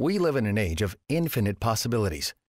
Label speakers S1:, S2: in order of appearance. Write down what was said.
S1: We live in an age of infinite possibilities.